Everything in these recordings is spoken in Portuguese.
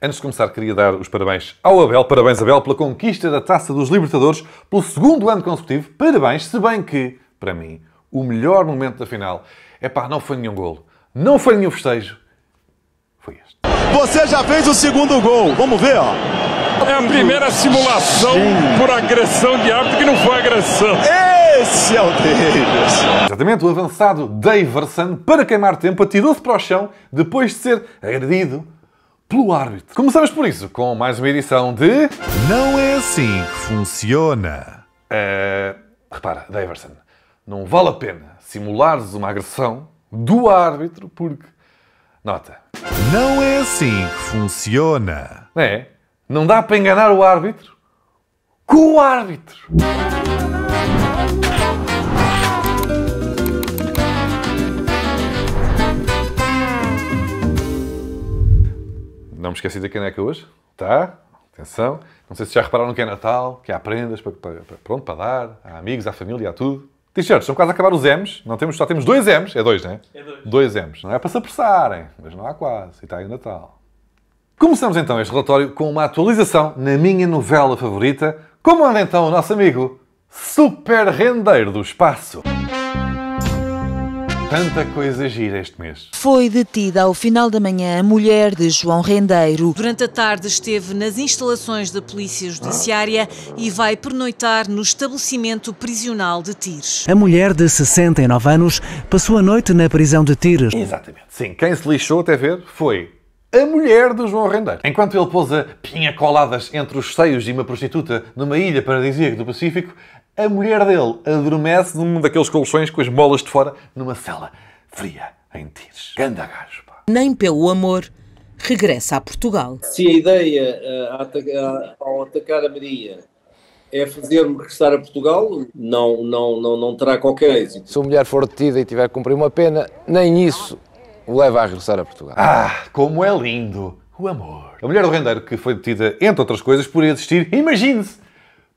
Antes de começar, queria dar os parabéns ao Abel. Parabéns, Abel, pela conquista da Taça dos Libertadores pelo segundo ano consecutivo. Parabéns, se bem que, para mim, o melhor momento da final, é pá, não foi nenhum golo, não foi nenhum festejo, foi este. Você já fez o segundo gol. Vamos ver, ó. É a primeira simulação por agressão de árbitro que não foi agressão. Esse é o Davis. Exatamente, o avançado Daverson, para queimar tempo, atirou-se para o chão depois de ser agredido pelo árbitro. Começamos por isso, com mais uma edição de... Não é assim que funciona. Eh, repara, Daverson, não vale a pena simulares uma agressão do árbitro porque... Nota, Não é assim que funciona. não é? Não dá para enganar o árbitro com o árbitro. Não me esqueci da caneca hoje, tá? Atenção. Não sei se já repararam que é Natal, que há prendas para, para, para- pronto, para dar, há amigos, há família, há tudo. T-shirts, estão quase a acabar os M's. Não temos, só temos dois M's. É dois, não é? É dois. Dois M's. Não é para se apressarem, mas não há quase. E está aí o Natal. Começamos então este relatório com uma atualização na minha novela favorita. Como anda então o nosso amigo Super Rendeiro do Espaço? Tanta coisa gira este mês. Foi detida ao final da manhã a mulher de João Rendeiro. Durante a tarde esteve nas instalações da Polícia Judiciária e vai pernoitar no estabelecimento prisional de Tires. A mulher de 69 anos passou a noite na prisão de Tires. Exatamente. Sim, quem se lixou até ver foi a mulher do João Rendeiro. Enquanto ele pousa pinha coladas entre os seios de uma prostituta numa ilha paradisíaca do Pacífico, a mulher dele adormece num daqueles colchões com as molas de fora numa cela fria em Tires. Ganda gajo, pá. Nem pelo amor regressa a Portugal. Se a ideia ataca- a- ao atacar a Maria é fazer-me regressar a Portugal, não, não, não, não terá qualquer êxito. Se a mulher for detida e tiver que cumprir uma pena, nem isso o leva a regressar a Portugal. Ah, como é lindo o amor. A mulher do rendeiro que foi detida, entre outras coisas, por existir, imagine-se,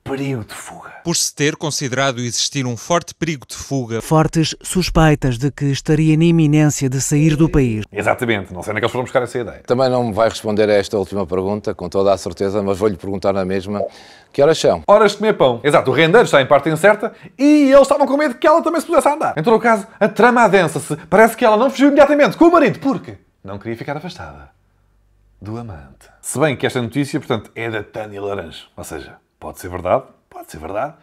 perigo de fuga. por se ter considerado existir um forte perigo de fuga Fortes suspeitas de que estaria na iminência de sair do país. Exatamente, não sei onde é que eles foram buscar essa ideia. Também não me vai responder a esta última pergunta, com toda a certeza, mas vou-lhe perguntar na mesma. Que horas são? Horas de comer pão. Exato, o rendeiro está em parte incerta e eles estavam com medo que ela também se pudesse andar. Em todo o caso, a trama adensa-se. Parece que ela não fugiu imediatamente com o marido, porque não queria ficar afastada do amante. Se bem que esta notícia, portanto, é da Tânia Laranjo. Ou seja, pode ser verdade, pode ser verdade,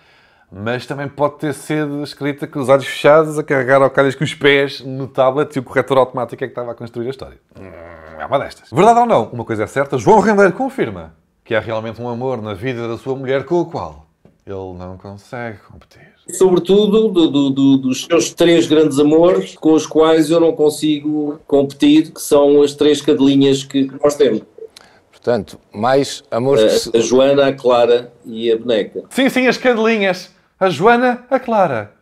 mas também pode ter sido escrita com os olhos fechados, a carregar ao calhas com os pés no tablet e o corretor automático é que estava a construir a história. Hum, É uma destas. Verdade ou não, uma coisa é certa, João Rendeiro confirma que há realmente um amor na vida da sua mulher com o qual ele não consegue competir. Sobretudo do- do- do- dos seus três grandes amores com os quais eu não consigo competir, que são as três cadelinhas que, que nós temos. Portanto, mais se... A, a Joana, a Clara e a boneca. Sim, sim, as cadelinhas. A Joana, a Clara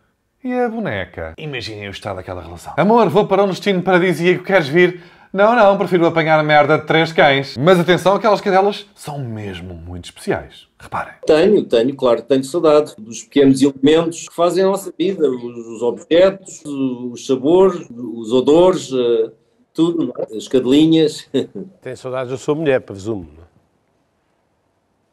e a boneca. Imaginem o estado daquela relação. Amor, vou para um destino paradisíaco, queres vir? Não, não, prefiro apanhar a merda de três cães. Mas atenção, aquelas cadelas são mesmo muito especiais. Reparem. Tenho, tenho, claro, tenho saudades dos pequenos elementos que fazem a nossa vida, os, os objetos, os sabores, os odores, eh, tudo, não é? as cadelinhas, Tem saudades da sua mulher, presumo. é?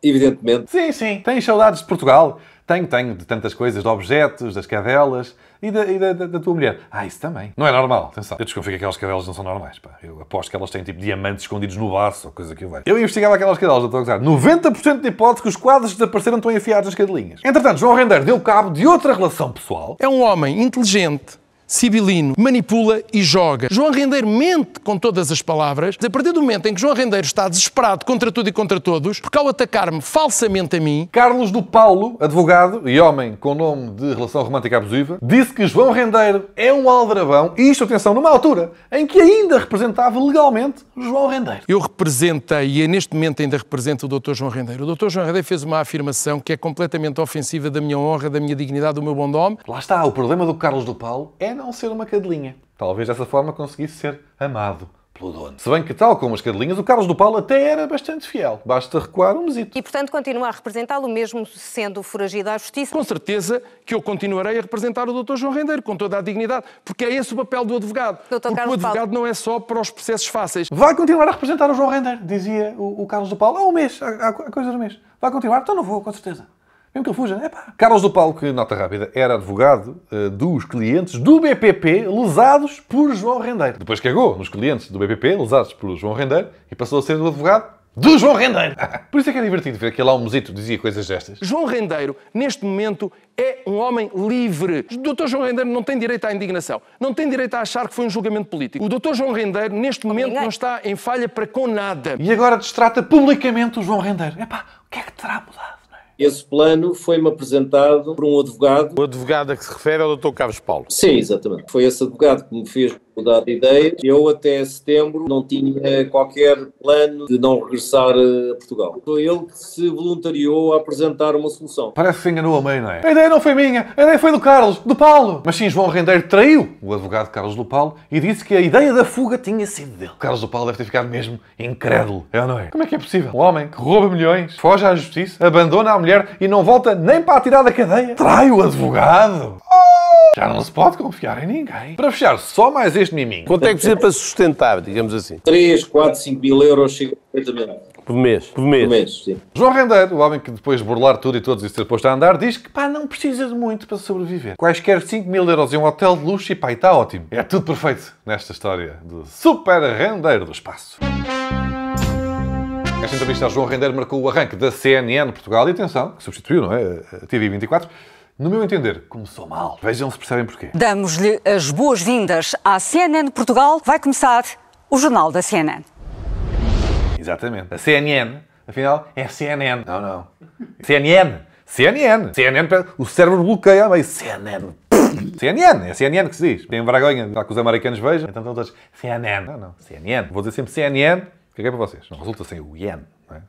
evidentemente. Sim, sim. Tens saudades de Portugal? Tenho, tenho, de tantas coisas, de objetos, das cadelas e da, e da, da- da tua mulher. Ah, isso também. Não é normal, atenção. Eu desconfio que aquelas cadelas não são normais, pá. Eu aposto que elas têm tipo diamantes escondidos no baço ou coisa que eu vejo. Eu investigava aquelas cadelas, não estou a gozar. 90% de hipótese que os quadros desapareceram estão enfiados nas cadelinhas. Entretanto, João Rendeiro deu cabo de outra relação pessoal. É um homem inteligente, civilino, manipula e joga. João Rendeiro mente com todas as palavras. A partir do momento em que João Rendeiro está desesperado contra tudo e contra todos, porque ao atacar-me falsamente a mim, Carlos do Paulo, advogado e homem com nome de relação romântica abusiva, disse que João Rendeiro é um aldrabão, e isto, atenção, numa altura em que ainda representava legalmente João Rendeiro. eu representei e neste momento ainda represento o Dr. João Rendeiro. O Dr. João Rendeiro fez uma afirmação que é completamente ofensiva da minha honra, da minha dignidade, do meu bom nome. Lá está, o problema do Carlos do Paulo é não ser uma cadelinha. Talvez dessa forma conseguisse ser amado pelo dono. Se bem que, tal como as cadelinhas, o Carlos do Paulo até era bastante fiel. Basta recuar um mesito. E, portanto, continua a representá-lo, mesmo sendo foragido à justiça. Com certeza que eu continuarei a representar o Dr. João Rendeiro, com toda a dignidade, porque é esse o papel do advogado. Dr. Porque Carlos o advogado Paulo. não é só para os processos fáceis. Vai continuar a representar o João Render, dizia o, o Carlos do Paulo. Há um mês, há, há coisa do mês. Vai continuar? Então não vou, com certeza. Mesmo que ele fuja. Epá. Carlos do Paulo, que, nota rápida, era advogado eh, dos clientes do BPP lesados por João Rendeiro. Depois cagou nos clientes do BPP lesados por João Rendeiro e passou a ser o advogado do João Rendeiro. Por isso é que é divertido ver que lá um mesito dizia coisas destas. João Rendeiro, neste momento, é um homem livre. O Dr. João Rendeiro não tem direito à indignação, não tem direito a achar que foi um julgamento político. O Dr. João Rendeiro, neste momento, não está em falha para com nada. E agora destrata publicamente o João Rendeiro. Epá, o que é que terá mudado? Esse plano foi-me apresentado por um advogado. O advogado a que se refere é o Dr. Carlos Paulo. Sim, exatamente. Foi esse advogado que me fez mudar de ideia. Eu, até setembro, não tinha qualquer plano de não regressar a Portugal. Foi ele que se voluntariou a apresentar uma solução. Parece que se enganou a meio, não é? A ideia não foi minha, a ideia foi do Carlos, do Paulo. Mas sim, João Rendeiro traiu o advogado Carlos do Paulo e disse que a ideia da fuga tinha sido dele. O Carlos do Paulo deve ter ficado mesmo incrédulo, é ou não é? Como é que é possível? Um homem que rouba milhões, foge à justiça, abandona a mulher e não volta nem para tirar da cadeia. Trai o advogado. Já não se pode confiar em ninguém. Para fechar, só mais este miminho. Quanto é que precisa para sustentar, digamos assim? 3, 4, 5 mil euros chega perfeitamente. Por mês. Por mês. Por mês, sim. João Rendeiro, o homem que depois de burlar tudo e todos e ser posto a andar, diz que pá, não precisa de muito para sobreviver. Quaisquer 5 mil euros em um hotel de luxo e pá, está ótimo. É tudo perfeito nesta história do super rendeiro do espaço. Esta entrevista a João Rendeiro marcou o arranque da CNN Portugal e atenção, que substituiu, não é? A TV 24. No meu entender, começou mal. Vejam se percebem porquê. Damos-lhe as boas-vindas à CNN Portugal. Vai começar o Jornal da CNN. Exatamente. A CNN, afinal, é CNN. Não, não. CNN. CNN. CNN. O cérebro bloqueia meio. CNN. CNN. É CNN que se diz. Tem vergonha de que os americanos vejam. Então estão todos CNN. Não, não. CNN. Vou dizer sempre CNN. Caguei para vocês. Não resulta sem o yen. Não é?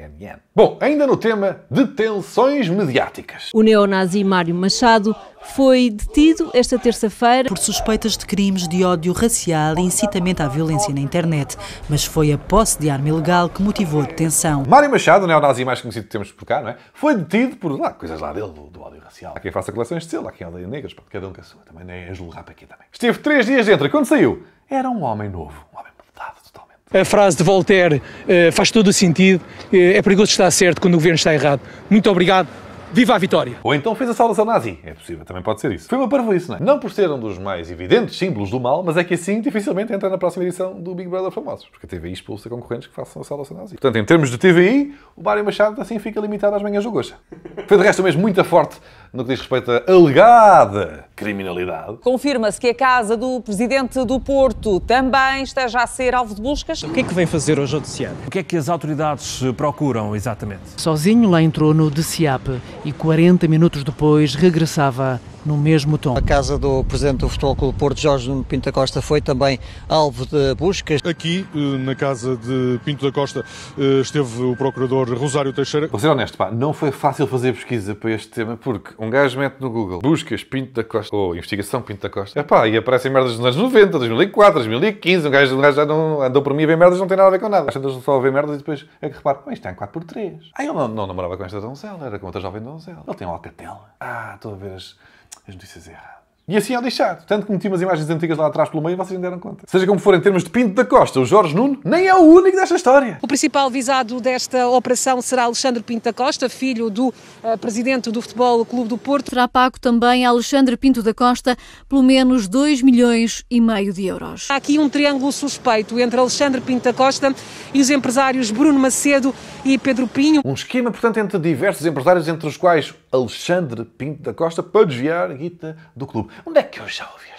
CNN. Bom, ainda no tema detenções mediáticas. O neonazi Mário Machado foi detido esta terça-feira por suspeitas de crimes de ódio racial e incitamento à violência na internet, mas foi a posse de arma ilegal que motivou a detenção. Mário Machado, o neonazi mais conhecido que temos por cá, não é? Foi detido por lá, coisas lá dele, do, do ódio racial. Há quem faça coleções de selo, há quem odeia negros, cada um com a sua. Também não é julgar para aqui também. Esteve três dias dentro e quando saiu, era um homem novo. Um homem. A frase de Voltaire eh, faz todo o sentido. Eh, é perigoso estar certo quando o governo está errado. Muito obrigado. Viva a vitória! Ou então fez a saudação nazi. É possível, também pode ser isso. Foi uma parvoíce, não é? Não por ser um dos mais evidentes símbolos do mal, mas é que assim dificilmente entra na próxima edição do Big Brother Famosos. Porque a TVI expulsa concorrentes que façam a saudação nazi. Portanto, em termos de TVI, o Mário Machado assim fica limitado às manhãs do Goxa. Foi de resto mesmo muito forte no que diz respeito à alegada criminalidade. Confirma-se que a casa do presidente do Porto também esteja a ser alvo de buscas. O que é que vem fazer hoje ao Judiciário? O que é que as autoridades procuram exatamente? Sozinho lá entrou no DCAP e 40 minutos depois regressava no mesmo tom. A casa do presidente do Futebol Clube Porto, Jorge Nuno Pinto da Costa, foi também alvo de buscas. Aqui, na casa de Pinto da Costa, esteve o procurador Rosário Teixeira. Vou ser honesto, pá, não foi fácil fazer pesquisa para este tema, porque um gajo mete no Google buscas Pinto da Costa, ou investigação Pinto da Costa, epá, e aparecem merdas dos anos 90, 2004, 2015, um gajo, um gajo já não andou por mim a ver merdas, não tem nada a ver com nada. Às vezes só a ver merdas e depois é que reparo, isto está em 4x3. Ah, ele não, não namorava com esta donzela, era com outra jovem donzela. Ele tem um alcatel. Ah, estou a ver as, as notícias erradas. E assim ao deixar. Tanto que meti umas imagens antigas lá atrás pelo meio e vocês não deram conta. Seja como for, em termos de Pinto da Costa, o Jorge Nuno nem é o único desta história. O principal visado desta operação será Alexandre Pinto da Costa, filho do uh, presidente do Futebol Clube do Porto. Será pago também a Alexandre Pinto da Costa pelo menos 2 milhões e meio de euros. Há aqui um triângulo suspeito entre Alexandre Pinto da Costa e os empresários Bruno Macedo e Pedro Pinho. Um esquema, portanto, entre diversos empresários, entre os quais Alexandre Pinto da Costa para desviar a guita do clube. Onde é que eu já ouvi?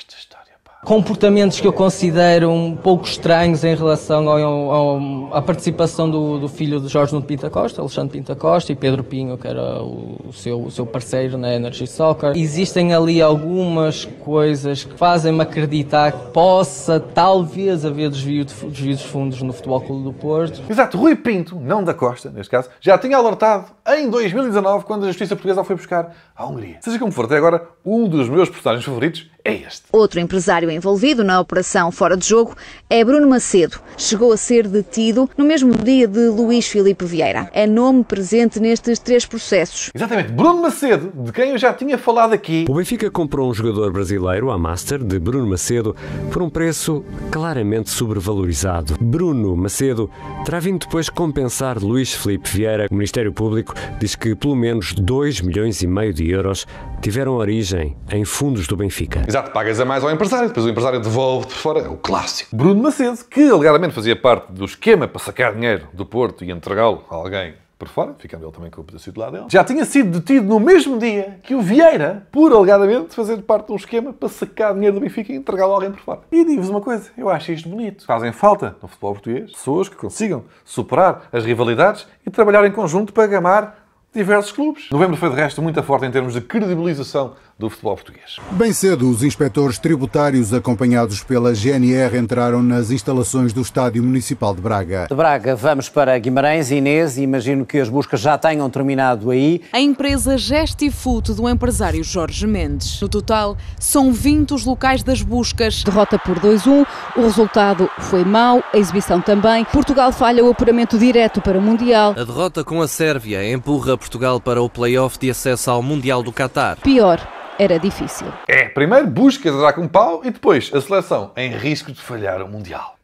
Comportamentos que eu considero um pouco estranhos em relação ao, à participação do, do, filho de Jorge Nuno Pinto da Costa, Alexandre Pinto da Costa, e Pedro Pinho, que era o seu, o seu parceiro na Energy Soccer. Existem ali algumas coisas que fazem-me acreditar que possa, talvez, haver desvio de, desvio de fundos no Futebol Clube do Porto. Exato, Rui Pinto, não da Costa, neste caso, já tinha alertado em 2019, quando a Justiça Portuguesa foi buscar a Hungria. Seja como for, até agora, um dos meus personagens favoritos é este. Outro empresário envolvido na operação Fora de Jogo é Bruno Macedo. Chegou a ser detido no mesmo dia de Luís Filipe Vieira. É nome presente nestes três processos. Exatamente, Bruno Macedo, de quem eu já tinha falado aqui. O Benfica comprou um jogador brasileiro, a Master, de Bruno Macedo, por um preço claramente sobrevalorizado. Bruno Macedo terá vindo depois compensar Luís Filipe Vieira. O Ministério Público diz que pelo menos 2 milhões e meio de euros tiveram origem em fundos do Benfica. Exato, pagas a mais ao empresário, depois o empresário devolve por fora. É o clássico. Bruno Macedo, que alegadamente fazia parte do esquema para sacar dinheiro do Porto e entregá-lo a alguém por fora, ficando ele também com o pedaço do lado dele, já tinha sido detido no mesmo dia que o Vieira, por alegadamente fazer parte de um esquema para sacar dinheiro do Benfica e entregá-lo a alguém por fora. E digo-vos uma coisa, eu acho isto bonito. Fazem falta no futebol português pessoas que consigam superar as rivalidades e trabalhar em conjunto para gamar diversos clubes. Novembro foi, de resto, muito forte em termos de credibilização do futebol português. Bem cedo, os inspectores tributários, acompanhados pela GNR, entraram nas instalações do Estádio Municipal de Braga. De Braga, vamos para Guimarães. Inês, imagino que as buscas já tenham terminado aí. A empresa Gestifood do empresário Jorge Mendes. No total, são 20 os locais das buscas. Derrota por 2-1, o resultado foi mau, a exibição também. Portugal falha o apuramento direto para o Mundial. A derrota com a Sérvia empurra Portugal para o play-off de acesso ao Mundial do Qatar. Pior, era difícil. É, primeiro buscas dar com pau e depois a seleção em risco de falhar o Mundial.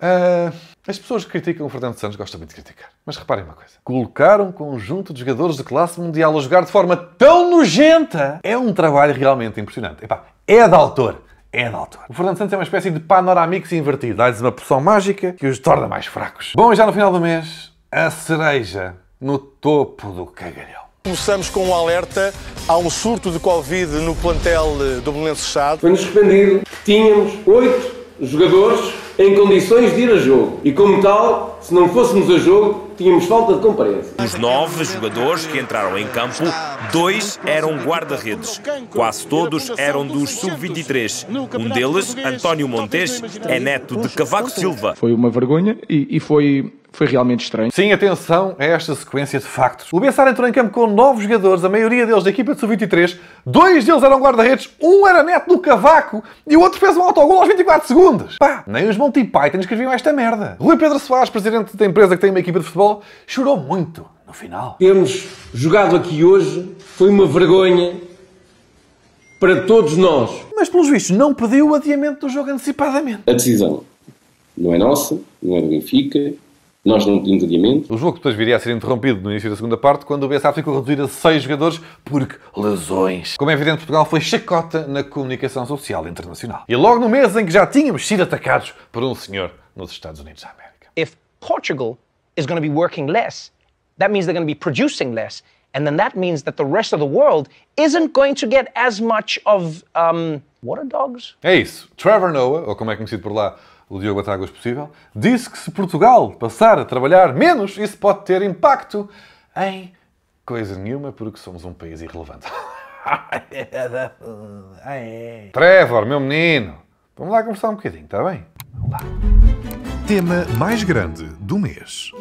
Uh, as pessoas que criticam o Fernando Santos gostam muito de criticar. Mas reparem uma coisa. Colocar um conjunto de jogadores de classe mundial a jogar de forma tão nojenta é um trabalho realmente impressionante. Epá, é de autor. É de autor. O Fernando Santos é uma espécie de panoramix invertido. Dá-lhes uma poção mágica que os torna mais fracos. Bom, e já no final do mês, a cereja no topo do cagalhão. Começamos com um alerta. Há um surto de Covid no plantel do Belenenses Estado. Foi-nos suspendido. Tínhamos oito jogadores em condições de ir a jogo. E como tal, se não fôssemos a jogo, tínhamos falta de comparência. Dos nove jogadores que entraram em campo, dois eram guarda-redes. Quase todos eram dos sub-23. Um deles, António Montes, é neto de Cavaco Silva. Foi uma vergonha e, e foi foi realmente estranho. Sim, atenção a esta sequência de factos. O Bessar entrou em campo com nove jogadores, a maioria deles da equipa de sub-23. Dois deles eram guarda-redes, um era neto do Cavaco e o outro fez um autogol aos 24 segundos. Pá, nem os Monty Python escreviam esta merda. Rui Pedro Soares, presidente da empresa que tem uma equipa de futebol, chorou muito no final. Termos jogado aqui hoje foi uma vergonha para todos nós. Mas, pelos vistos, não pediu o adiamento do jogo antecipadamente. A decisão não é nossa, não é do Benfica, nós não pedimos adiamento. O jogo depois viria a ser interrompido no início da segunda parte, quando o BSA ficou reduzido a seis jogadores porque lesões. Como é evidente, Portugal foi chacota na comunicação social internacional. E logo no mês em que já tínhamos sido atacados por um senhor nos Estados Unidos da América. If Portugal is going to be working less, that means they're going to be producing less. And then that means that the rest of the world isn't going to get as much of um, water dogs. É isso. Trevor Noah, ou como é conhecido por lá, o Diogo Batáguas possível, disse que se Portugal passar a trabalhar menos, isso pode ter impacto em coisa nenhuma, porque somos um país irrelevante. Trevor, meu menino, vamos lá conversar um bocadinho, está bem? Vamos lá. Tema mais grande do mês.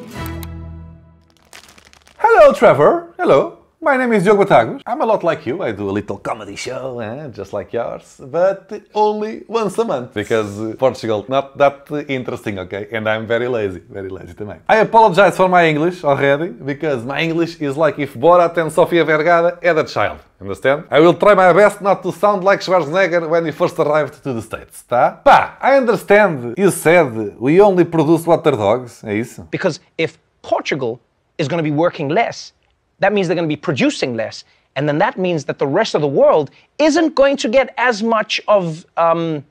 Hello, Trevor. Hello. My name is Diogo Batagos. I'm a lot like you. I do a little comedy show, eh? just like yours, but only once a month because Portugal not that interesting, okay? And I'm very lazy, very lazy também. I apologize for my English already because my English is like if Borat and Sofia Vergara had a child. Understand? I will try my best not to sound like Schwarzenegger when he first arrived to the States, tá? Pá, I understand you said we only produce water dogs, é isso? Because if Portugal is going to be working less, that means they're going to be producing less. And then that means that the rest of the world isn't going to get as much of. Um,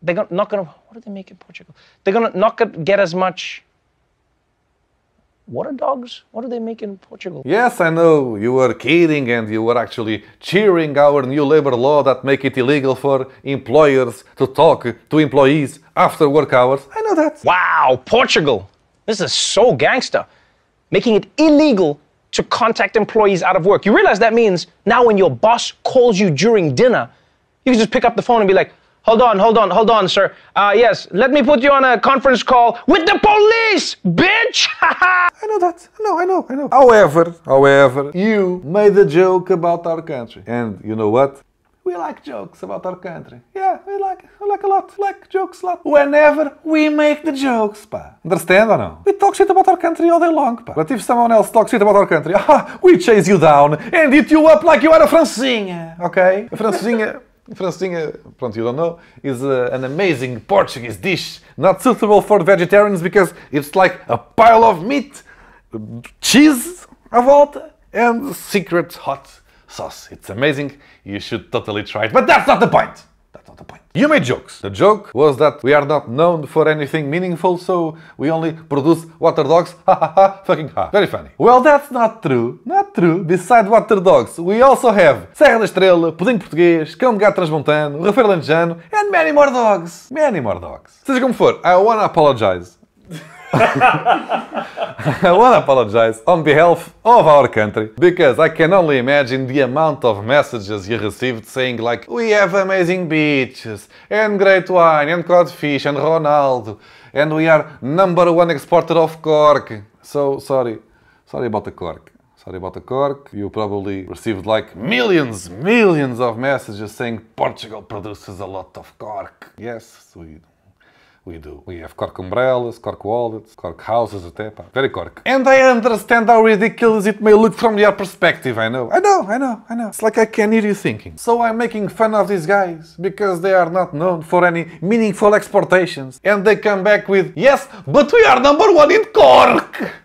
they're not going to. What do they make in Portugal? They're going to not get as much. Water dogs? What do they make in Portugal? Yes, I know. You were kidding and you were actually cheering our new labor law that make it illegal for employers to talk to employees after work hours. I know that. Wow, Portugal. This is so gangster. Making it illegal to contact employees out of work. You realize that means now when your boss calls you during dinner, you can just pick up the phone and be like, hold on, hold on, hold on, sir. Uh, yes, let me put you on a conference call with the police, bitch! I know that. I know, I know, I know. However, however, you made a joke about our country. And you know what? We like jokes about our country. Yeah, we like, we like a lot. Like jokes a lot. Whenever we make the jokes, pá. Understand or no? We talk shit about our country all day long, pá. But if someone else talks shit about our country, ah, we chase you down and eat you up like you are a francesinha, okay? A francesinha... Francesinha, pronto, you don't know, is uh, an amazing Portuguese dish, not suitable for vegetarians because it's like a pile of meat, cheese à volta, and secret hot sauce. It's amazing. You should totally try it. But that's not the point. That's not the point. You made jokes. The joke was that we are not known for anything meaningful, so we only produce water dogs. Ha ha ha, fucking ha. Very funny. Well, that's not true. Not true. Besides water dogs, we also have Serra da Estrela, Pudim Português, Cão de Gato Transmontano, Rafael Lanjano, and many more dogs. Many more dogs. Seja como for, I wanna apologize. I want to apologize on behalf of our country because I can only imagine the amount of messages you received saying like we have amazing beaches and great wine and codfish and Ronaldo and we are number one exporter of cork. So sorry, sorry about the cork. Sorry about the cork. You probably received like millions, millions of messages saying Portugal produces a lot of cork. Yes, we we do. We have cork umbrellas, cork wallets, cork houses pá. Very cork. And I understand how ridiculous it may look from your perspective, I know. I know, I know, I know. It's like I can hear you thinking. So I'm making fun of these guys because they are not known for any meaningful exportations. And they come back with, yes, but we are number one in cork!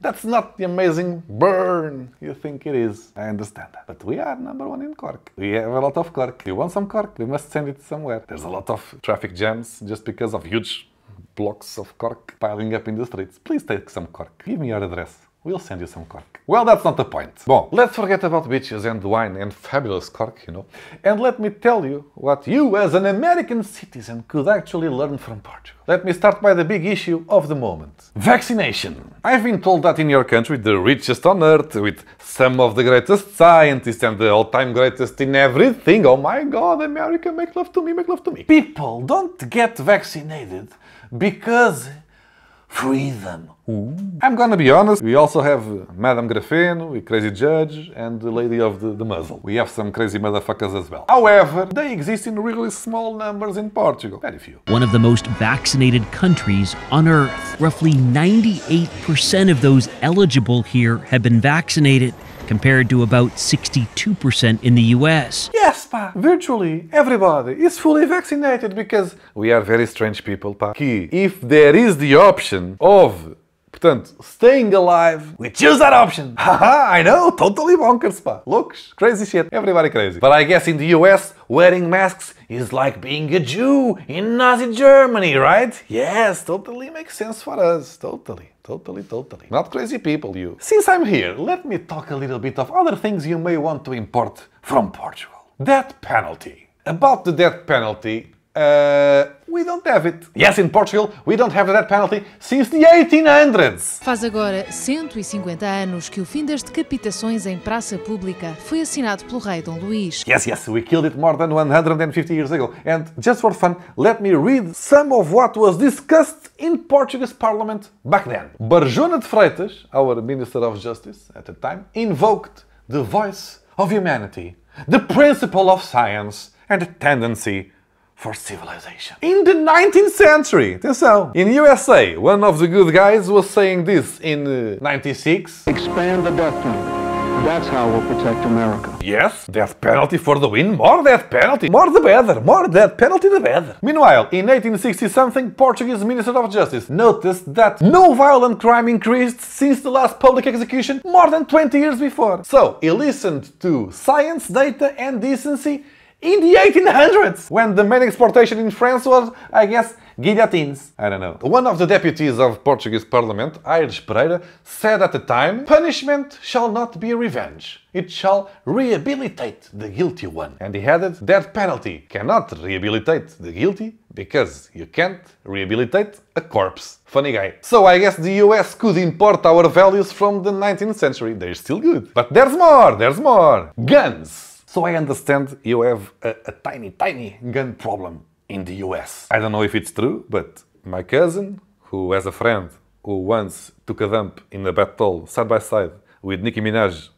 That's not the amazing burn you think it is. I understand that. But we are number one in Cork. We have a lot of Cork. You want some Cork? We must send it somewhere. There's a lot of traffic jams just because of huge blocks of Cork piling up in the streets. Please take some Cork. Give me your address. We'll send you some cork. Well, that's not the point. Bon, let's forget about beaches and wine and fabulous cork, you know. And let me tell you what you, as an American citizen, could actually learn from Portugal. Let me start by the big issue of the moment. Vaccination. I've been told that in your country, the richest on earth, with some of the greatest scientists and the all-time greatest in everything. Oh my god, America, make love to me, make love to me. People don't get vaccinated because freedom. Ooh. I'm gonna be honest, we also have Madame Grafeno, crazy judge, and the lady of the, the muzzle. We have some crazy motherfuckers as well. However, they exist in really small numbers in Portugal. Very few. One of the most vaccinated countries on earth. Roughly 98% of those eligible here have been vaccinated compared to about 62% in the US. Yes, pa. Virtually everybody is fully vaccinated because we are very strange people, pa. If there is the option of Portanto, staying alive, we choose that option. Haha, I know, totally bonkers, pá. Looks, crazy shit, everybody crazy. But I guess in the US, wearing masks is like being a Jew in Nazi Germany, right? Yes, totally makes sense for us, totally. Totally, totally. Not crazy people, you. Since I'm here, let me talk a little bit of other things you may want to import from Portugal. Death penalty. About the death penalty, uh, we don't have it. Yes, in Portugal, we don't have the death penalty since the 1800s. Faz agora 150 anos que o fim das decapitações em praça pública foi assinado pelo rei Dom Luís. Yes, yes, we killed it more than 150 years ago. And just for fun, let me read some of what was discussed in Portuguese parliament back then. Barjona de Freitas, our Minister of Justice at the time, invoked the voice of humanity, the principle of science, and the tendency for civilization. In the 19th century, atenção, in USA, one of the good guys was saying this in uh, 96. Expand the death penalty. That's how we'll protect America. Yes, death penalty for the win. More death penalty. More the better. More death penalty the better. Meanwhile, in 1860 something, Portuguese Minister of Justice noticed that no violent crime increased since the last public execution more than 20 years before. So, he listened to science, data and decency in the 1800s, when the main exportation in France was, I guess, guillotines. I don't know. One of the deputies of Portuguese parliament, Aires Pereira, said at the time, punishment shall not be revenge. It shall rehabilitate the guilty one. And he added, death penalty cannot rehabilitate the guilty because you can't rehabilitate a corpse. Funny guy. So I guess the US could import our values from the 19th century. They're still good. But there's more, there's more. Guns. So I understand you have a, a, tiny, tiny gun problem in the US. I don't know if it's true, but my cousin, who has a friend who once took a dump in a bathtub side by side with Nicki Minaj's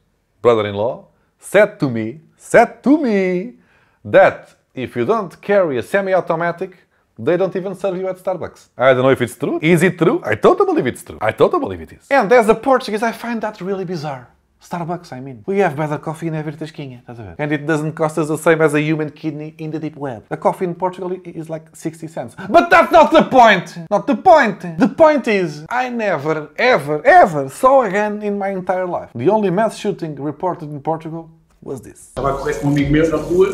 brother-in-law, said to me, said to me that if you don't carry a semi-automatic, they don't even serve you at Starbucks. I don't know if it's true. Is it true? I totally believe it's true. I totally believe it is. And as a Portuguese, I find that really bizarre. Starbucks, I mean. We have better coffee in every tasquinha, estás a ver? And it doesn't cost us the same as a human kidney in the deep web. A coffee in Portugal is like 60 cents. But that's not the point! Not the point! The point is, I never, ever, ever saw a gun in my entire life. The only mass shooting reported in Portugal was this. Estava a correr com um amigo meu na rua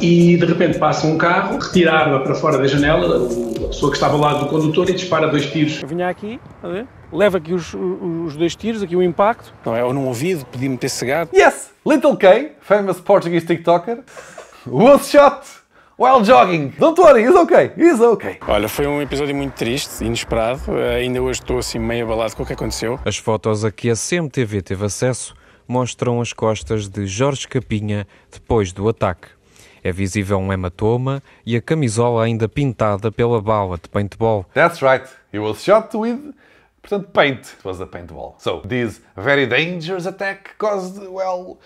e de repente passa um carro, retira a arma para fora da janela, a pessoa que estava ao lado do condutor e dispara dois tiros. Eu vinha aqui, a ver? Leva aqui os, os dois tiros, aqui o impacto. Não é? Eu não ouvido, pedi-me ter cegado. Yes! Little K, famous Portuguese TikToker, was shot while jogging. Don't worry, he's okay, he's okay. Olha, foi um episódio muito triste, inesperado. Ainda hoje estou assim meio abalado com o que aconteceu. As fotos a que a CMTV teve acesso mostram as costas de Jorge Capinha depois do ataque. É visível um hematoma e a camisola ainda pintada pela bala de paintball. That's right. He was shot with Portanto, paint was a paintball. So, this very dangerous attack caused, well,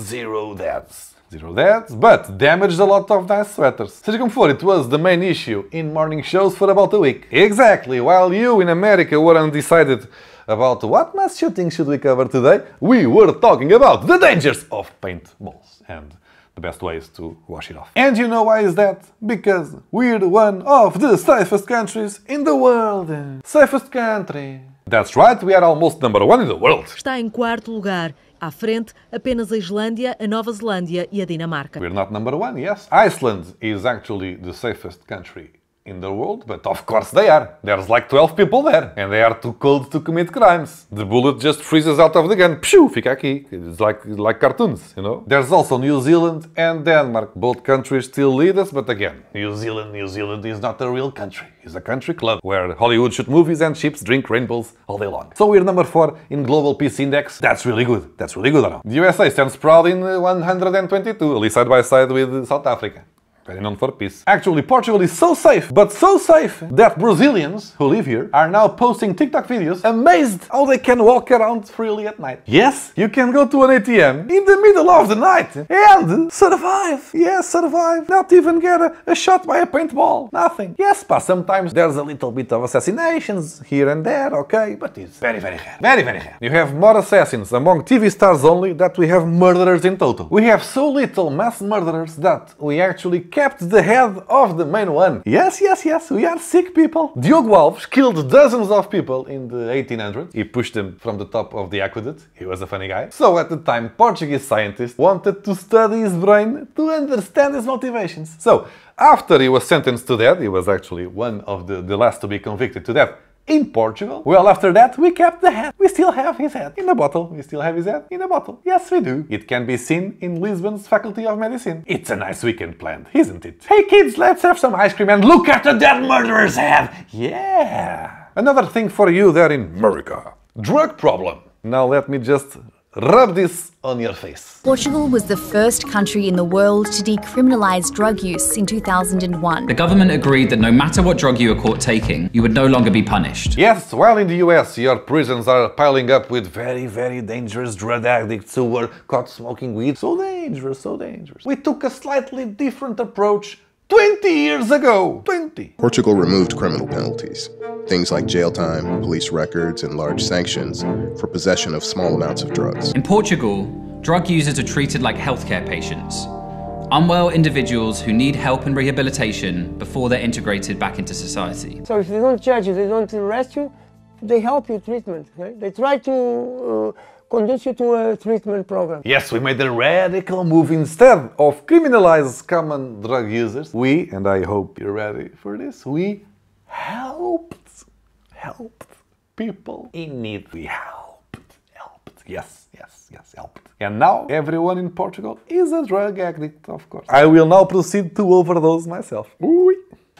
zero deaths. Zero deaths, but damaged a lot of nice sweaters. Seja como for, it was the main issue in morning shows for about a week. Exactly, while you in America were undecided about what mass shooting should we cover today, we were talking about the dangers of paintballs. And the best way is to wash it off. And you know why is that? Because we're one of the safest countries in the world. Safest country. That's right, we are almost number one in the world. Está em quarto lugar. À frente, apenas a Islândia, a Nova Zelândia e a Dinamarca. We're not number one, yes. Iceland is actually the safest country in the world, but of course they are. There's like 12 people there, and they are too cold to commit crimes. The bullet just freezes out of the gun. Pshoo, fica aqui. It's like, like cartoons, you know? There's also New Zealand and Denmark. Both countries still lead us, but again, New Zealand, New Zealand is not a real country. It's a country club where Hollywood shoot movies and ships drink rainbows all day long. So we're number 4 in Global Peace Index. That's really good. That's really good, I know. The USA stands proud in uh, 122, at least side by side with South Africa. For peace. Actually, Portugal is so safe, but so safe, that Brazilians who live here are now posting TikTok videos amazed how they can walk around freely at night. Yes, you can go to an ATM in the middle of the night and survive. Yes, survive. Not even get a, a shot by a paintball. Nothing. Yes, but sometimes there's a little bit of assassinations here and there, okay, but it's very, very rare. Very, very rare. You have more assassins among TV stars only that we have murderers in total. We have so little mass murderers that we actually kept the head of the main one. Yes, yes, yes, we are sick people. Diogo Alves killed dozens of people in the 1800s. He pushed them from the top of the aqueduct. He was a funny guy. So at the time, Portuguese scientists wanted to study his brain to understand his motivations. So after he was sentenced to death, he was actually one of the, the last to be convicted to death in Portugal. Well, after that, we kept the head. We still have his head in a bottle. We still have his head in a bottle. Yes, we do. It can be seen in Lisbon's Faculty of Medicine. It's a nice weekend planned, isn't it? Hey kids, let's have some ice cream and look at the dead murderer's head. Yeah. Another thing for you there in America. Drug problem. Now let me just rub this on your face. Portugal was the first country in the world to decriminalise drug use in 2001. The government agreed that no matter what drug you were caught taking, you would no longer be punished. Yes, while in the US your prisons are piling up with very, very dangerous drug addicts who were caught smoking weed. So dangerous, so dangerous. We took a slightly different approach 20 years ago. 20. Portugal removed criminal penalties. Things like jail time, police records, and large sanctions for possession of small amounts of drugs. In Portugal, drug users are treated like healthcare patients. Unwell individuals who need help and rehabilitation before they're integrated back into society. So if they don't judge you, they don't arrest you, they help you treatment. Okay? They try to uh, conduce you to a treatment program. Yes, we made a radical move instead of criminalize common drug users. We, and I hope you're ready for this, we helped, helped people in need. We helped, helped. Yes, yes, yes, helped. And now everyone in Portugal is a drug addict, of course. I will now proceed to overdose myself. Ooh.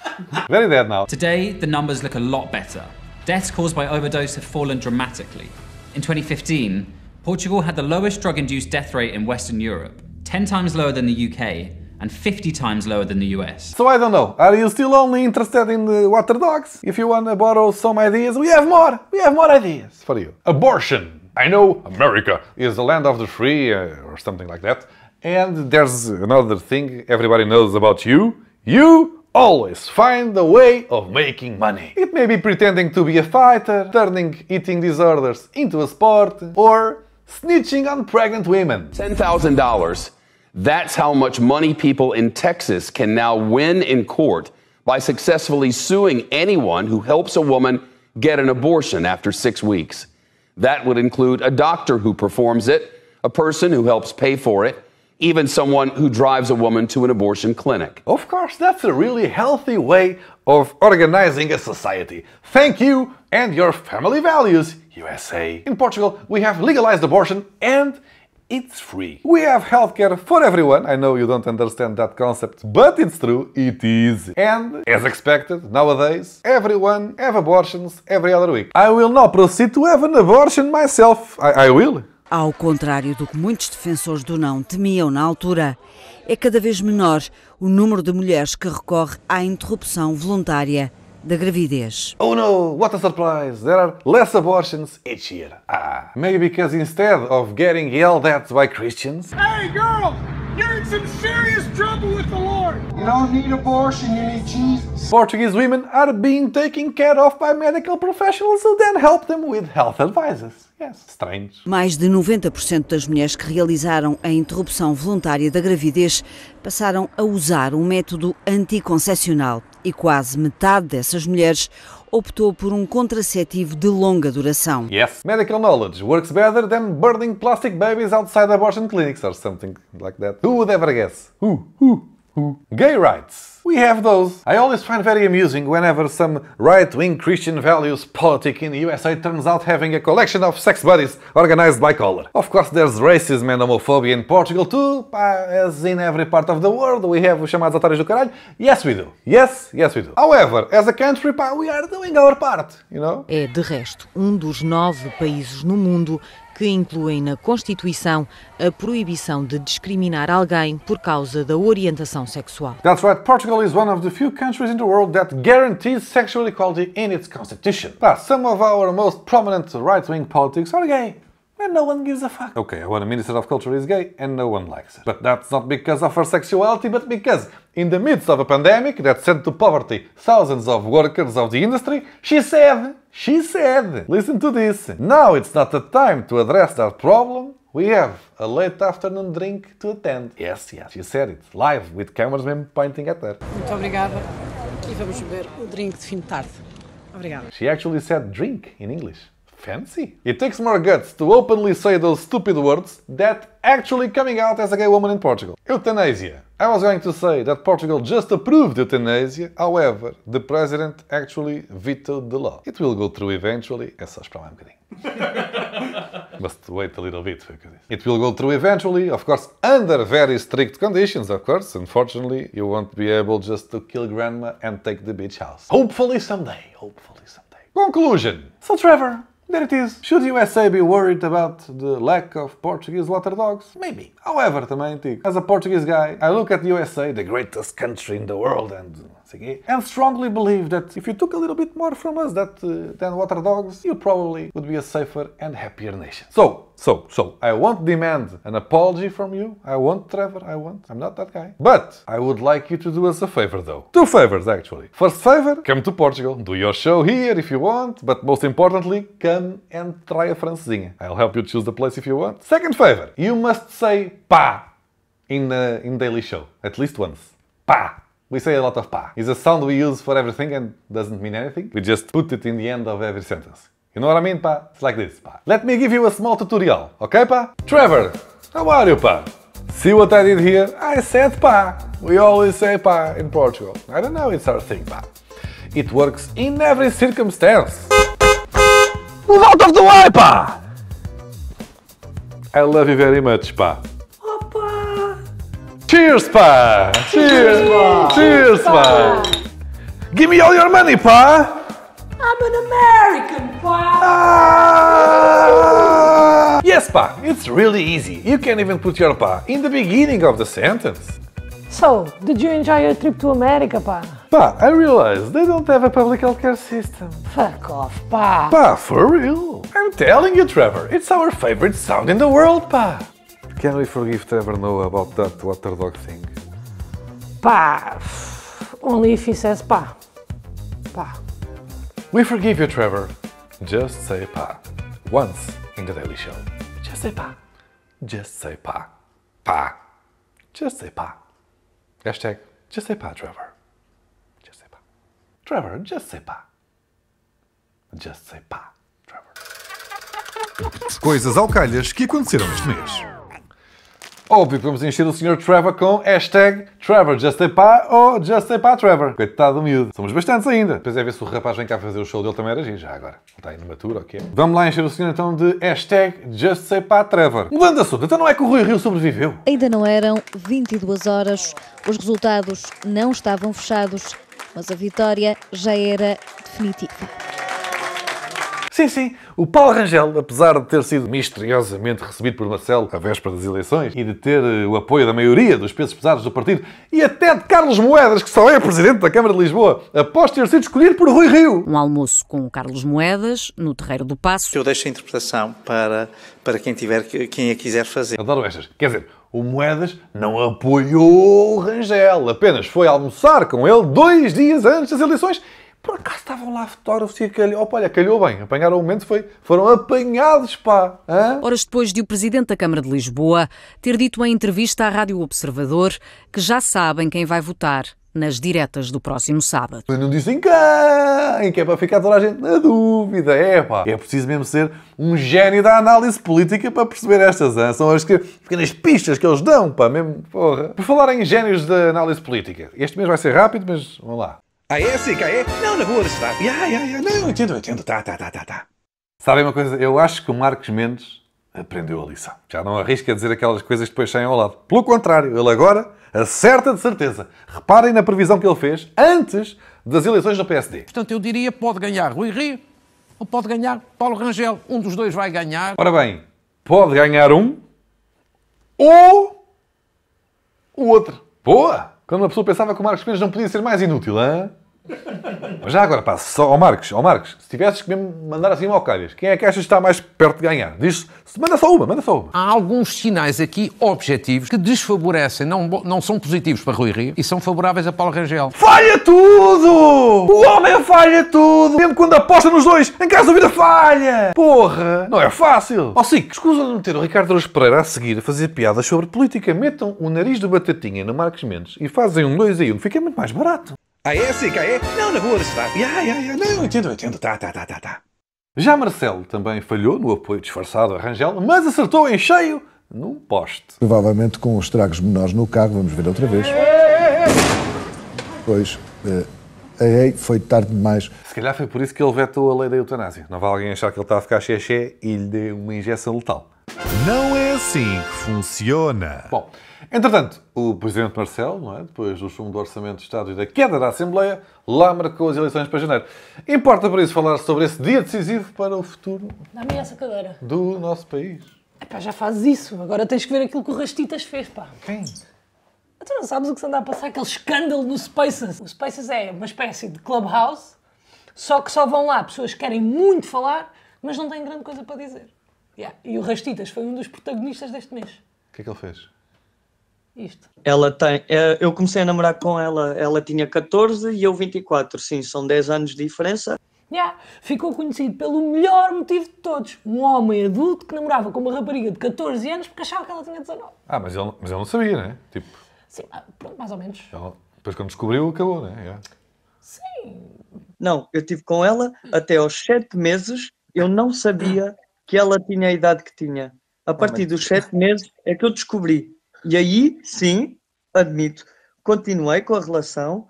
Very dead now. Today, the numbers look a lot better. Deaths caused by overdose have fallen dramatically. In 2015, Portugal had the lowest drug induced death rate in Western Europe, 10 times lower than the UK and 50 times lower than the US. So I don't know, are you still only interested in the water dogs? If you want to borrow some ideas, we have more! We have more ideas for you. Abortion! I know America is the land of the free uh, or something like that. And there's another thing everybody knows about you. You always find a way of making money. It may be pretending to be a fighter, turning eating disorders into a sport, or snitching on pregnant women. $10,000. That's how much money people in Texas can now win in court by successfully suing anyone who helps a woman get an abortion after six weeks. That would include a doctor who performs it, a person who helps pay for it, even someone who drives a woman to an abortion clinic. Of course, that's a really healthy way of organizing a society. Thank you and your family values, USA. In Portugal, we have legalized abortion and it's free. We have healthcare for everyone. I know you don't understand that concept, but it's true, it is. And, as expected, nowadays, everyone have abortions every other week. I will not proceed to have an abortion myself. I, I will. Ao contrário do que muitos defensores do não temiam na altura, é cada vez menor o número de mulheres que recorre à interrupção voluntária da gravidez. Oh no, what a surprise! There are less abortions each year. Ah, maybe because instead of getting yelled at by Christians, Hey, girl! You're in some serious trouble with the Lord! You don't need abortion, you need Jesus. Portuguese women are being taken care of by medical professionals who then help them with health advices. Yes, strange. Mais de 90% das mulheres que realizaram a interrupção voluntária da gravidez passaram a usar um método anticoncepcional e quase metade dessas mulheres optou por um contraceptivo de longa duração. Yes, medical knowledge works better than burning plastic babies outside abortion clinics or something like that. Who would ever guess? Who? Who? Who? Gay rights. We have those. I always find very amusing whenever some right-wing Christian values politic in the USA turns out having a collection of sex buddies organized by color. Of course, there's racism and homophobia in Portugal too, as in every part of the world. We have os chamados otários do caralho. Yes, we do. Yes, yes, we do. However, as a country, we are doing our part, you know? É, de resto, um dos nove países no mundo que incluem na Constituição a proibição de discriminar alguém por causa da orientação sexual. That's right, Portugal is one of the few countries in the world that guarantees sexual equality in its constitution. But some of our most prominent right-wing politics are gay. And no one gives a fuck. Okay, when our Minister of Culture is gay and no one likes it. But that's not because of her sexuality, but because in the midst of a pandemic that sent to poverty thousands of workers of the industry, she said, she said, listen to this, now it's not the time to address that problem. We have a late afternoon drink to attend. Yes, yes, she said it, live with cameramen pointing at her. Muito obrigada e vamos beber o drink de fim de tarde. Obrigada. She actually said drink in English. Fancy. It takes more guts to openly say those stupid words that actually coming out as a gay woman in Portugal. Euthanasia. I was going to say that Portugal just approved euthanasia, however, the president actually vetoed the law. It will go through eventually. É só esperar um bocadinho. Must wait a little bit. It will go through eventually, of course, under very strict conditions, of course. Unfortunately, you won't be able just to kill grandma and take the beach house. Hopefully someday. Hopefully someday. Conclusion. So, Trevor, there it is. Should USA be worried about the lack of Portuguese water dogs? Maybe. However, também digo, as a Portuguese guy, I look at USA, the greatest country in the world, and and strongly believe that if you took a little bit more from us that, uh, than water dogs, you probably would be a safer and happier nation. So, so, so, I won't demand an apology from you. I won't, Trevor, I won't. I'm not that guy. But I would like you to do us a favor, though. Two favors, actually. First favor, come to Portugal. Do your show here if you want, but most importantly, come and try a francesinha. I'll help you choose the place if you want. Second favor, you must say pá in, uh, in Daily Show, at least once. Pá. We say a lot of pa. It's a sound we use for everything and doesn't mean anything. We just put it in the end of every sentence. You know what I mean, pa? It's like this, pa. Let me give you a small tutorial, okay, pa? Trevor, how are you, pa? See what I did here? I said pa. We always say pa in Portugal. I don't know, it's our thing, pa. It works in every circumstance. Move out of the way, pa! I love you very much, pa. Pa! Cheers, pa! Cheers, pa! Cheers, pa! Give me all your money, pa! I'm an American, pa! Ah! Yes, pa, it's really easy. You can even put your pa in the beginning of the sentence. So, did you enjoy your trip to America, pa? Pa, I realize they don't have a public healthcare system. Fuck off, pa! Pa, for real? I'm telling you, Trevor, it's our favorite sound in the world, pa! Can we forgive Trevor Noah about that water dog thing? Pá, only if he says pá. Pá. We forgive you, Trevor. Just say pá. Once in the Daily Show. Just say pá. Just say pá. Pá. Just say pá. Hashtag just say pá, Trevor. Just say pá. Trevor, just say pá. Just say pá, Trevor. Coisas ao calhas que aconteceram este mês. Óbvio vamos encher o Sr. Trevor com hashtag Trevor Just Say Pá ou Just Say Pá Trevor. Coitado do miúdo. Somos bastantes ainda. Depois é ver se o rapaz vem cá fazer o show dele também era giro, já agora. Ele está tour, ok? Vamos lá encher o senhor então de hashtag Just Say Pá Trevor. Mudando assunto, então não é que o Rui Rio sobreviveu? Ainda não eram 22 horas, os resultados não estavam fechados, mas a vitória já era definitiva. Sim, sim. O Paulo Rangel, apesar de ter sido misteriosamente recebido por Marcelo à véspera das eleições e de ter eh, o apoio da maioria dos pesos pesados do partido e até de Carlos Moedas, que só é presidente da Câmara de Lisboa, após ter sido escolhido por Rui Rio. Um almoço com Carlos Moedas, no Terreiro do Passo. Eu deixo a interpretação para, para quem, tiver, quem a quiser fazer. Adoro estas. Quer dizer, o Moedas não apoiou o Rangel, apenas foi almoçar com ele dois dias antes das eleições por acaso estavam lá fotógrafos e calhou. Opa, olha, calhou bem. Apanharam o momento, foi, foram apanhados, pá. Hã? Horas depois de o Presidente da Câmara de Lisboa ter dito em entrevista à Rádio Observador que já sabem quem vai votar nas diretas do próximo sábado. Não dizem quem, que é para ficar toda a gente na dúvida. É pá, é preciso mesmo ser um gênio da análise política para perceber estas. Hein? São as pequenas pistas que eles dão, pá, mesmo, porra. Por falar em gênios da análise política, este mês vai ser rápido, mas vamos lá. Ah, é assim, cá é? Não, na boa, está. Ya, ya, ya. Não, eu entendo, eu entendo. Tá, tá, tá, tá, tá. Sabem uma coisa? Eu acho que o Marcos Mendes aprendeu a lição. Já não arrisca dizer aquelas coisas que depois saem ao lado. Pelo contrário, ele agora acerta de certeza. Reparem na previsão que ele fez antes das eleições do PSD. Portanto, eu diria pode ganhar Rui Rio ou pode ganhar Paulo Rangel. Um dos dois vai ganhar. Ora bem, pode ganhar um ou o outro. Boa! Quando uma pessoa pensava que o Marcos Mendes não podia ser mais inútil, hã? Mas já agora, pá, só ao Marcos, ao Marcos, se tivesses que mesmo mandar assim ao calhas, quem é que achas que está mais perto de ganhar? Diz, manda só uma, manda só uma. Há alguns sinais aqui objetivos que desfavorecem, não, não são positivos para Rui Rio e são favoráveis a Paulo Rangel. Falha tudo! O homem falha tudo! Mesmo quando aposta nos dois, em caso de vida falha! Porra! Não é fácil! Ó oh, sim, escusa de meter o Ricardo Araújo Pereira a seguir a fazer piadas sobre política. Metam o nariz do Batatinha no Marcos Mendes e fazem um 2 e 1, um, fica muito mais barato. Ah, é assim, cá é? Não, na boa, está. Ya, ya, ya. Não, eu entendo, eu entendo. Tá, tá, tá, tá, tá. Já Marcelo também falhou no apoio disfarçado a Rangel, mas acertou em cheio num poste. Provavelmente com os estragos menores no carro, vamos ver outra vez. Pois, errei, foi tarde demais. Se calhar foi por isso que ele vetou a lei da eutanásia. Não vai alguém achar que ele está a ficar xexé e lhe dê uma injeção letal. Não é assim que funciona. Bom, entretanto, o Presidente Marcelo, é? depois do chumbo do Orçamento de Estado e da queda da Assembleia, lá marcou as eleições para janeiro. Importa por isso falar sobre esse dia decisivo para o futuro do nosso país. Epá, já fazes isso. Agora tens que ver aquilo que o Rastitas fez, pá. Quem? Tu não sabes o que se anda a passar? Aquele escândalo no Spaces. O Spaces é uma espécie de clubhouse, só que só vão lá pessoas que querem muito falar, mas não têm grande coisa para dizer. Yeah. E o Rastitas foi um dos protagonistas deste mês. O que é que ele fez? Isto. Ela tem. é, Eu comecei a namorar com ela, ela tinha 14 e eu 24, sim, são 10 anos de diferença. Yeah. Ficou conhecido pelo melhor motivo de todos. Um homem adulto que namorava com uma rapariga de 14 anos porque achava que ela tinha 19. Ah, mas ele, mas ele não sabia, né? Tipo, Sim, ah, pronto, mais ou menos. ele- depois quando descobriu, acabou, né? Yeah. Sim. Não, eu tive com ela até aos 7 meses, eu não sabia que ela tinha a idade que tinha. A partir dos 7 meses é que eu descobri. E aí, sim, admito, continuei com a relação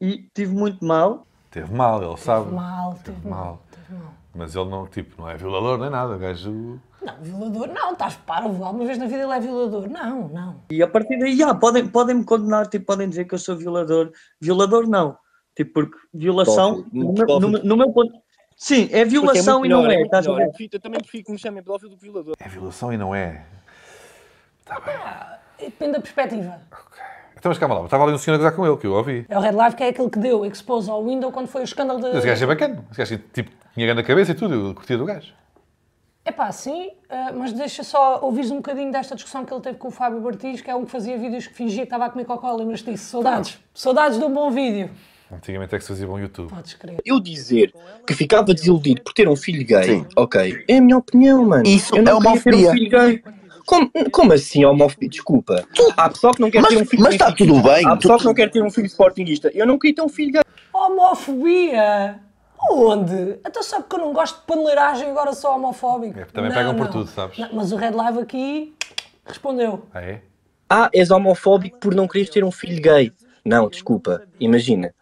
e tive muito mal. Teve mal, ele sabe. Mal, teve Teve mal. mal. Mas ele não, tipo, não é violador nem nada. O gajo. Não, violador não, estás parvo. Alguma vez na vida ele é violador. Não, não. E a partir daí, já, podem, podem me condenar, tipo, podem dizer que eu sou violador. Violador não. Tipo, porque violação, no no meu- no meu ponto. Sim, é Porque violação muito e não melhor, é, muito estás a melhor. ver? Eu também prefiro que me chamem pedófilo do que violador. É violação e não é. Depende da perspectiva. Então, mas calma lá, estava ali um senhor a gozar com ele, que eu ouvi. É o Red Live que é aquele que deu expose ao window quando foi o escândalo de. Esse gajo é bacana. Esse gajo tipo, tinha grande cabeça e tudo, eu curtia do gajo. pá, sim, uh, mas deixa só ouvires um bocadinho desta discussão que ele teve com o Fábio Martins, que é um que fazia vídeos que fingia que estava a comer cocó, lembras disso? Saudades, saudades de um bom vídeo. Antigamente é que se fazia bom YouTube. Podes crer. Eu dizer que ficava desiludido por ter um filho gay, ok, é a minha opinião, mano. Isso eu não é queria ter um filho gay. Como, como assim homofobia? Desculpa. Há pessoal que não quer Mas- ter um filho mas está tudo bem, Há tu- pessoal que não quer ter um filho sportinguista. Eu não queria ter um filho gay. Homofobia? Onde? Até sabe que eu não gosto de paneleiragem e agora sou homofóbico. É, também Não, pegam por não. tudo, sabes? Não, mas o Red Live aqui respondeu. Ah, é? Ah, és homofóbico por não quereres ter um filho gay. Não, desculpa. Imagina.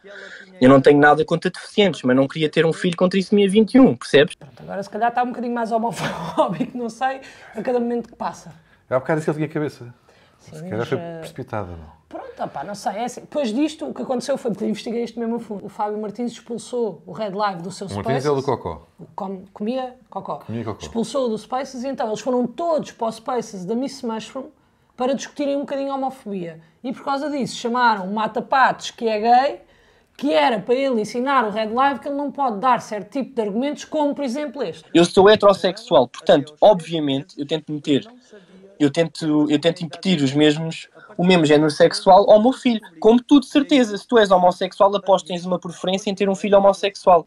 Eu não tenho nada contra deficientes, mas não queria ter um filho com trissomia 21, percebes? Agora se calhar está um bocadinho mais homofóbico, não sei, a cada momento que passa. Há bocado disse que ele tinha cabeça. Sim, Se calhar foi eh, precipitada, não? Pronto, opá, não sei, é assim. Depois disto, o que aconteceu foi, porque eu investiguei isto mesmo a fundo, o Fábio Martins expulsou o Red Live do seu O Spaces. Martins é o do Cocó. o com- comia cocó. Comia cocó. Expulsou do Spaces e então eles foram todos para o Spaces da Miss Mushroom para discutirem um bocadinho a homofobia. E por causa disso chamaram o Mata Patos, que é gay, que era para ele ensinar o Red Live que ele não pode dar certo tipo de argumentos, como por exemplo este. Eu sou heterossexual, portanto, obviamente, eu tento meter, eu tento, eu tento impetir os mesmos, o mesmo género sexual ao meu filho. Como tu, de certeza, se tu és homossexual, após tens uma preferência em ter um filho homossexual.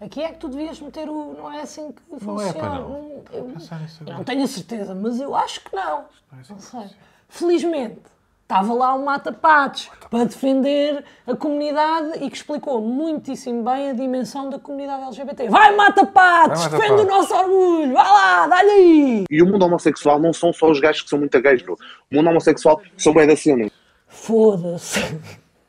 Aqui é que tu devias meter o. Não é assim que Não é, funciona. pá, não. Não, eu não tenho a certeza, mas eu acho que não. Não sei. Felizmente, estava lá um mata-patos para defender a comunidade e que explicou muitíssimo bem a dimensão da comunidade LGBT. Vai, mata-patos! Vai, Defende o nosso orgulho! Vai lá, dá-lhe aí! E o mundo homossexual não são só os gajos que são muito gays, bro. O mundo homossexual são bem da cena. Foda-se.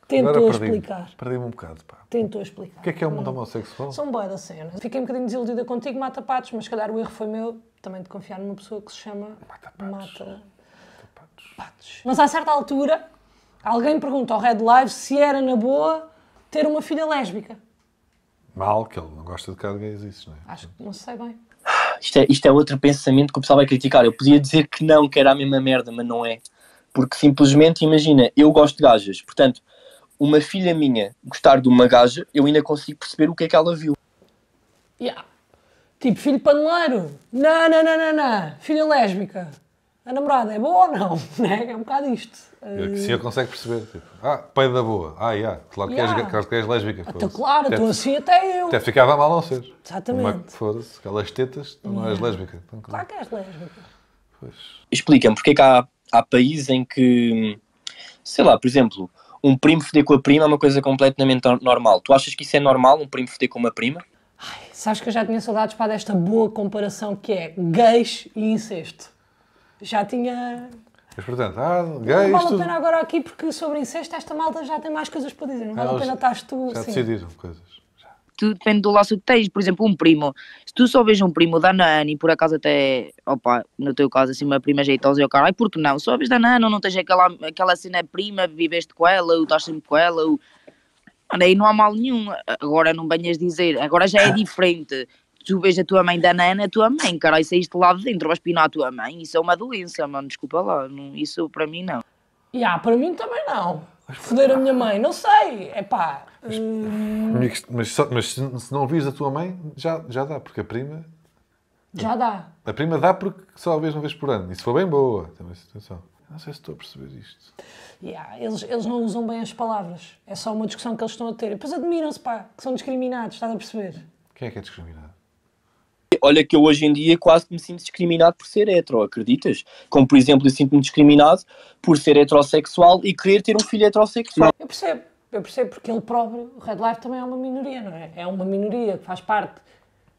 Tentou explicar. Perdi-me um bocado, pá. Tentou explicar. O que é que é o mundo homossexual? São boa da cena. Fiquei um bocadinho desiludida contigo, Mata Patos, mas se calhar o erro foi meu também de confiar numa pessoa que se chama Mata Patos. Mas a certa altura, alguém pergunta ao Red Live se era na boa ter uma filha lésbica. Mal, que ele não gosta de cara de gays, isso, não é? Acho que não sei bem. Isto é, isto é outro pensamento que o pessoal vai criticar. Eu podia dizer que não, que era a mesma merda, mas não é. Porque simplesmente, imagina, eu gosto de gajas. Portanto, uma filha minha gostar de uma gaja, eu ainda consigo perceber o que é que ela viu. Yeah. Tipo, filho paneleiro. Não, não, não, não, não. Filha lésbica. A namorada é boa ou não? Né? É um bocado isto. Ele, sim, ele consegue perceber. Tipo, ah, peido da boa. Ah, yeah, claro, que és, Yeah. claro que és lésbica. Então, foda-se. claro, Até- estou assim até eu. Até ficava mal não ser. Exatamente. Uma- Foda-se, aquelas tetas, tu não és Yeah. lésbica. Então, Claro que és lésbica. Explica-me porque é que há, há países em que, sei lá, por exemplo, um primo foder com a prima é uma coisa completamente nor- normal. Tu achas que isso é normal, um primo foder com uma prima? Sabes que eu já tinha saudades para desta boa comparação que é gays e incesto. Já tinha. Mas portanto, ah, Não gays, vale a pena agora aqui porque sobre incesto esta malta já tem mais coisas para dizer. Não vale a pena já- estás tu Já assim. decidiram coisas. tudo depende do laço que tens. Por exemplo, um primo. Se tu só vês um primo da Nana e por acaso até, opa, no teu caso, assim, uma prima jeitosa e o caralho, por que não? Só vês da Nana, não tens aquela, aquela cena prima, viveste com ela, ou estás sempre com ela, ou... Mano, aí não há mal nenhum. Agora não venhas dizer, agora já é diferente. Tu vês a tua mãe da Nana, a tua mãe, caralho, saíste lá de dentro, vais pinar a tua mãe, isso é uma doença, mano, desculpa lá, não- isso para mim não. E ah, para mim também não. Foder a minha mãe, não sei. É pá. hum, Mas, mas só- mas se, se não vires a tua mãe, já, já dá, porque a prima. já dá. A prima dá porque só uma vez uma vez por ano. E se for bem boa, também atenção. Não sei se estou a perceber isto. Yeah, eles, eles não usam bem as palavras. É só uma discussão que eles estão a ter. E depois admiram-se, pá, que são discriminados, estás a perceber? Quem é que é discriminado? Olha que eu hoje em dia quase que me sinto discriminado por ser hetero, acreditas? Como por exemplo eu sinto-me discriminado por ser heterossexual e querer ter um filho heterossexual. Eu percebo, eu percebo, porque ele próprio, o Red Life também é uma minoria, não é? É uma minoria que faz parte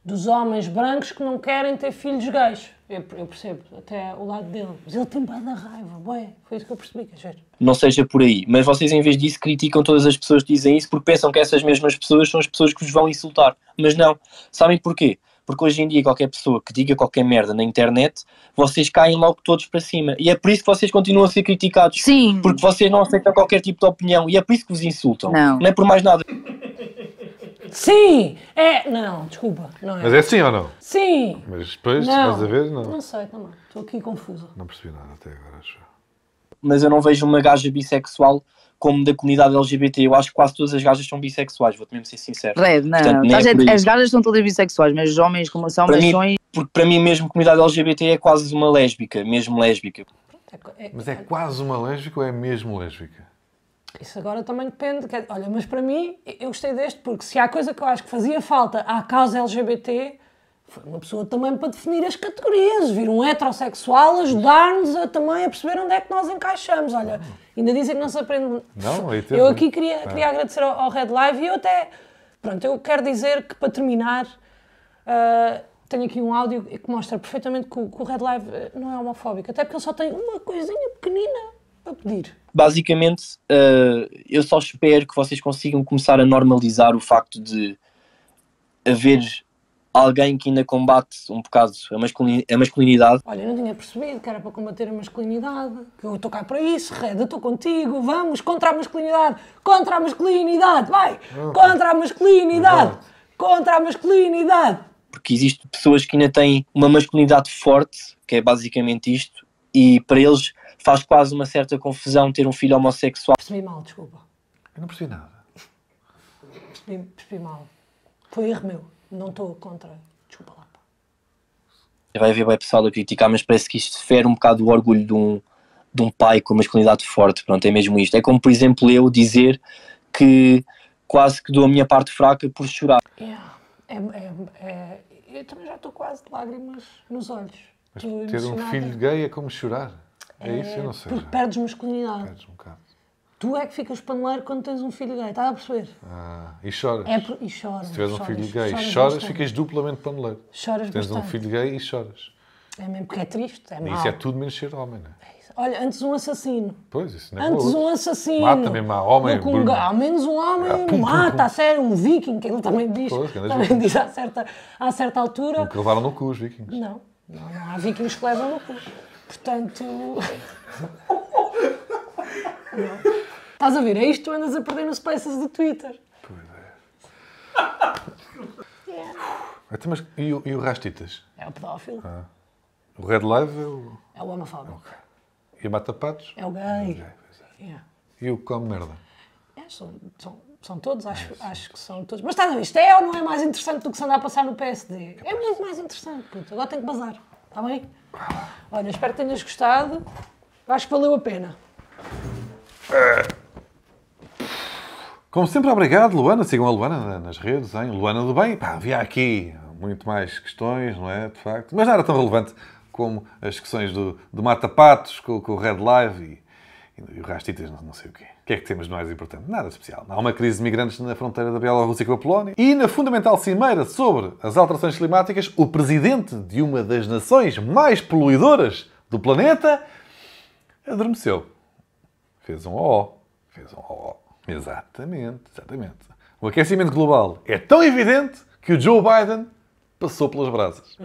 dos homens brancos que não querem ter filhos gays. Eu, eu percebo, até o lado dele. Mas ele tem bem da raiva, ué, foi isso que eu percebi, quer dizer. Não seja por aí, mas vocês em vez disso criticam todas as pessoas que dizem isso porque pensam que essas mesmas pessoas são as pessoas que vos vão insultar. Mas não. Sabem porquê? Porque hoje em dia qualquer pessoa que diga qualquer merda na internet, vocês caem logo todos para cima. E é por isso que vocês continuam a ser criticados. Sim. Porque vocês não aceitam qualquer tipo de opinião e é por isso que vos insultam. Não. Não é por mais nada. Sim! É! Não, desculpa, não é. Mas é sim ou não? Sim! Mas depois, não. estás a ver? Não. Não sei também, estou aqui confusa. Não percebi nada até agora, acho. mas eu não vejo uma gaja bissexual como da comunidade LGBT. Eu acho que quase todas as gajas são bissexuais, vou-te mesmo ser sincero. Red, não, Portanto, nem Estás é as gajas são todas bissexuais, mas os homens como são Para mim- machões. porque para mim mesmo comunidade LGBT é quase uma lésbica, mesmo lésbica. Mas é quase uma lésbica ou é mesmo lésbica? Isso agora também depende. Olha, mas para mim, eu gostei deste porque se há coisa que eu acho que fazia falta à causa LGBT, foi uma pessoa também para definir as categorias, vir um heterossexual ajudar-nos a, também a perceber onde é que nós encaixamos. Olha, ainda dizem que não se aprende. Não, Eu muito. aqui queria, Ah. queria agradecer ao, ao Red Live e eu até. Pronto, eu quero dizer que para terminar. ah, tenho aqui um áudio que mostra perfeitamente que o, que o Red Live eh, não é homofóbico, até porque ele só tem uma coisinha pequenina para pedir. Basicamente, eh, eu só espero que vocês consigam começar a normalizar o facto de haver alguém que ainda combate um bocado a, masculini- a masculinidade. Olha, eu não tinha percebido que era para combater a masculinidade. Que eu estou cá para isso, Red, eu estou contigo. Vamos contra a masculinidade. Contra a masculinidade, vai! Contra a masculinidade! Contra a masculinidade! porque existem pessoas que ainda têm uma masculinidade forte, que é basicamente isto, e para eles faz quase uma certa confusão ter um filho homossexual. Percebi mal, desculpa. Eu não percebi nada. Percebi, percebi mal. Foi erro meu. Não estou contra. Desculpa lá. Vai haver bem pessoal a criticar, mas parece que isto fere um bocado o orgulho de um, de um pai com masculinidade forte. Pronto, é mesmo isto. É como, por exemplo, eu dizer que quase que dou a minha parte fraca por chorar. Yeah. É, é, é- eu também já estou quase de lágrimas nos olhos. Mas ter um filho gay é como chorar. É, isso? Eu não sei. Porque perdes masculinidade. Perdes um bocado. Tu é que ficas paneleiro quando tens um filho gay, estás a perceber? Ah, e choras. É por- e choras, Se tiveres um filho gay, choras choras, ficas duplamente paneleiro. Choras Se tens um bastante. filho gay e choras. É mesmo porque é triste, é mau. isso é tudo menos ser homem, não é? Olha, antes um assassino. Pois, isso não é Antes um assassino. Mata mesmo a homem. do um Ao menos um homem Ah, pum, pum, mata, pum. a sério, um viking, que ele também diz. Pois, também diz a certa, a certa altura. Que levaram no cu os vikings. Não, não, não há vikings que levam no cu. Portanto. Não. Estás a ver? É isto que tu andas a perder nos spaces do Twitter. Então, mas e o, e o Rastitas? É o pedófilo, Ah. O Red Live é o, é o homofóbico, e o Mata Patos? é o gay. Yeah. E o Come Merda? É, são, são, são todos, acho, acho que são todos. Mas estás a ver, isto é ou não é mais interessante do que se andar a passar no PSD? É muito mais interessante, puto. Agora tenho que bazar. Está bem? Olha, espero que tenhas gostado. Acho que valeu a pena. Como sempre, obrigado, Luana. Sigam a Luana na- nas redes, hein? Luana do Bem. Pá, havia aqui muito mais questões, não é? De facto. Mas não era tão relevante como as questões do, do Mata Patos com, com o Red Live e, e o Rastitas, não, não sei o quê. O que é que temos de mais importante? Nada especial. Há uma crise de migrantes na fronteira da Bielorrússia com a Polónia. E na fundamental cimeira sobre as alterações climáticas, o presidente de uma das nações mais poluidoras do planeta adormeceu. Fez um ó. Fez um ó. Exatamente, exatamente. O aquecimento global é tão evidente que o Joe Biden passou pelas brasas.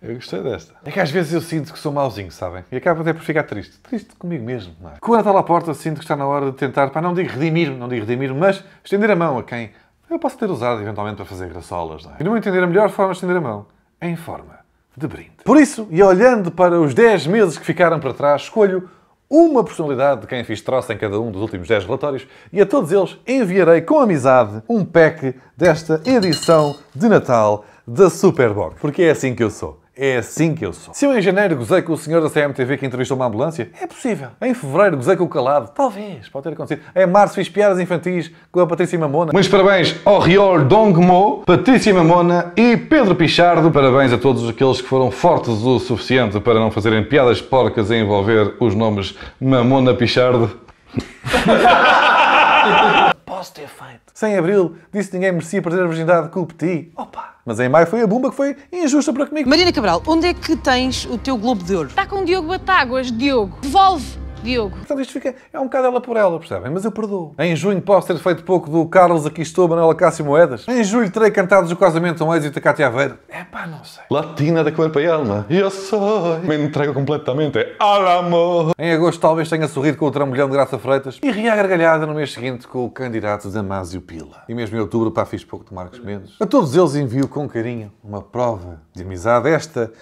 Eu gostei desta. É que às vezes eu sinto que sou mauzinho, sabem? E acabo até por ficar triste. Triste comigo mesmo, não é? Com o Natal à porta, sinto que está na hora de tentar, para não digo redimir, não digo redimir, mas estender a mão a quem eu posso ter usado eventualmente para fazer graçolas, não é? E não entender a melhor forma de estender a mão, em forma de brinde. Por isso, e olhando para os 10 meses que ficaram para trás, escolho uma personalidade de quem fiz troça em cada um dos últimos 10 relatórios e a todos eles enviarei com amizade um pack desta edição de Natal da Superbox. Porque é assim que eu sou. É assim que eu sou. Se eu em janeiro gozei com o senhor da CMTV que entrevistou uma ambulância, é possível. Em fevereiro gozei com o calado, talvez, pode ter acontecido. Em março fiz piadas infantis com a Patrícia Mamona. Muitos parabéns ao Rior Dongmo, Patrícia Mamona e Pedro Pichardo. Parabéns a todos aqueles que foram fortes o suficiente para não fazerem piadas porcas a envolver os nomes Mamona Pichardo. Posso ter feito. Sem abril, disse que ninguém merecia perder a virgindade com o Petit. Opa! Mas em maio foi a bomba que foi injusta para comigo. Marina Cabral, onde é que tens o teu Globo de Ouro? Está com o Diogo Batáguas, Diogo. Devolve, Diogo. Portanto, isto fica, é um bocado ela por ela, percebem? Mas eu perdoo. Em junho posso ter feito pouco do Carlos Aqui Estou, Manuela Cássio Moedas. Em julho terei cantado o casamento a um êxito da Cátia Aveiro. É pá, não sei. Latina de corpo e alma, eu sou. Me entrego completamente ao amor. Em agosto talvez tenha sorrido com o trambolhão de Graça Freitas e ri à gargalhada no mês seguinte com o candidato Damásio Pila. E mesmo em outubro, pá, fiz pouco de Marcos Mendes. A todos eles envio com carinho uma prova de amizade. Esta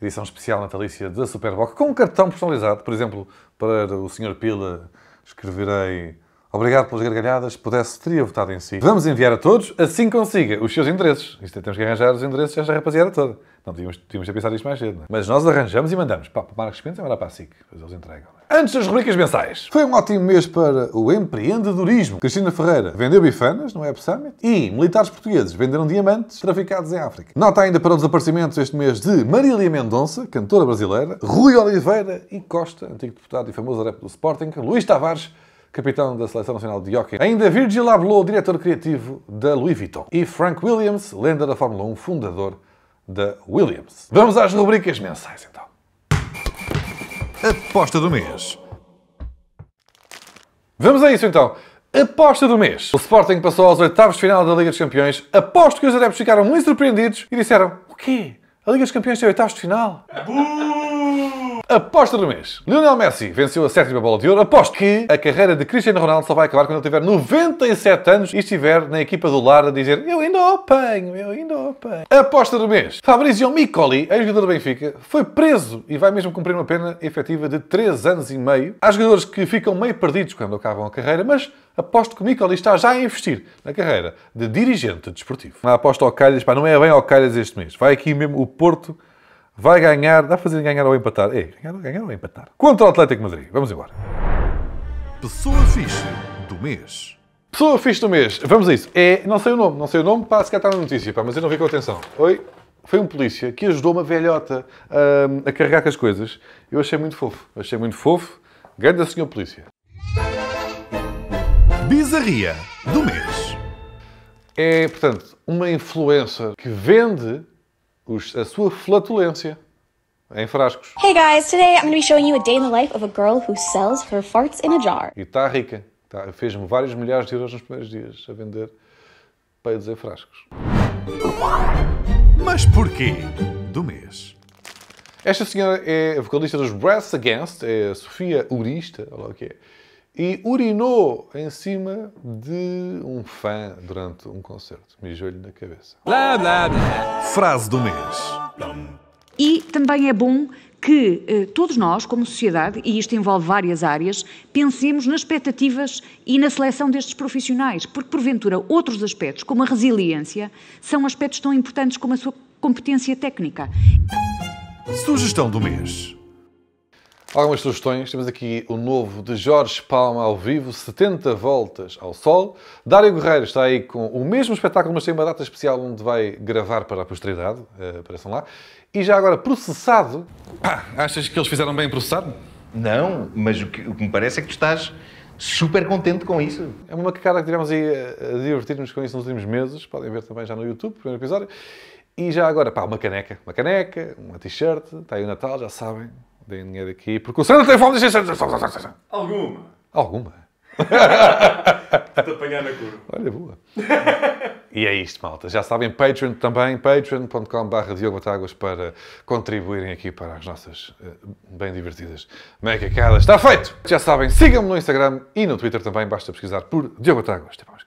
edição especial natalícia da Superboc, com um cartão personalizado. Por exemplo, para o Sr. Pila escreverei Obrigado pelas gargalhadas. Pudesse, teria votado em si. Vamos enviar a todos, assim consiga os seus endereços. Isto é, temos que arranjar os endereços desta rapaziada toda. Não, tínhamos, tínhamos ter pensado isto mais cedo. Não é? Mas nós arranjamos e mandamos. Pá, para Marcos Pentes e mandar para a SIC. Depois eles entregam. Antes das rubricas mensais. Foi um ótimo mês para o empreendedorismo. Cristina Ferreira vendeu bifanas no Web Summit e militares portugueses venderam diamantes traficados em África. Nota ainda para o desaparecimento este mês de Marília Mendonça, cantora brasileira, Rui Oliveira e Costa, antigo deputado e famoso adepto do Sporting, Luís Tavares, capitão da Seleção Nacional de Hockey. Ainda Virgil Abloh, diretor criativo da Louis Vuitton. E Frank Williams, lenda da Fórmula 1, fundador da Williams. Vamos às rubricas mensais, então. Aposta do mês. Vamos a isso, então. Aposta do mês. O Sporting passou aos oitavos de final da Liga dos Campeões. Aposto que os adeptos ficaram muito surpreendidos e disseram, o quê? A Liga dos Campeões tem oitavos de final? Aposta do mês. Lionel Messi venceu a sétima bola de ouro. Aposto que a carreira de Cristiano Ronaldo só vai acabar quando ele tiver 97 anos e estiver na equipa do Lar a dizer eu ainda o apanho, eu ainda o apanho. Aposta do mês. Fabrizio Micoli, ex-jogador do Benfica, foi preso e vai mesmo cumprir uma pena efetiva de 3 anos e meio. Há jogadores que ficam meio perdidos quando acabam a carreira, mas aposto que Micoli está já a investir na carreira de dirigente desportivo. A aposta ao Calhas, pá, não é bem ao Calhas este mês. Vai aqui mesmo o Porto vai ganhar, dá para fazer ganhar ou empatar? É, ganhar, ganhar ou empatar. Contra o Atlético Madrid. Vamos embora. Pessoa fixe do mês. Pessoa fixe do mês. Vamos a isso. É, não sei o nome, não sei o nome, pá, se calhar está na notícia, pá, mas eu não vi com atenção. Oi? Foi um polícia que ajudou uma velhota hum, a carregar com as coisas. Eu achei muito fofo. Achei muito fofo. Grande senhor polícia. Bizarria do mês. É, portanto, uma influencer que vende os- a sua flatulência em frascos. Hey guys, today I'm going to be showing you a day in the life of a girl who sells her farts in a jar. E está rica. Tá, Fez-me vários milhares de euros nos primeiros dias a vender peidos em frascos. Mas porquê do mês? Esta senhora é a vocalista dos Breaths Against, é a Sofia Urista, olha lá o que é, e urinou em cima de um fã durante um concerto. Mijou-lhe na cabeça. Blá, blá, blá. Frase do mês. E também é bom que eh, todos nós, como sociedade, e isto envolve várias áreas, pensemos nas expectativas e na seleção destes profissionais, porque porventura outros aspectos, como a resiliência, são aspectos tão importantes como a sua competência técnica. Sugestão do mês. Algumas sugestões. Temos aqui o novo de Jorge Palma ao vivo, 70 voltas ao sol. Dário Guerreiro está aí com o mesmo espetáculo, mas tem uma data especial onde vai gravar para a posteridade. Uh, apareçam lá. E já agora, processado. Pá, achas que eles fizeram bem em processar? Não, mas o que, o que me parece é que tu estás super contente com isso. É uma macacada que tivemos aí a, a divertir-nos com isso nos últimos meses. Podem ver também já no YouTube, primeiro episódio. E já agora, pá, uma caneca. Uma caneca, uma t-shirt. Está aí o Natal, já sabem. Deem dinheiro aqui, porque o Sandro tem fome de Alguma. Alguma? Te apanhar na curva. Olha, boa. E é isto, malta. Já sabem, Patreon também, patreon.com.br Diogo para contribuírem aqui para as nossas uh, bem divertidas macacadas. Está feito! Já sabem, sigam-me no Instagram e no Twitter também. Basta pesquisar por Diogo Batáguas. Até mais.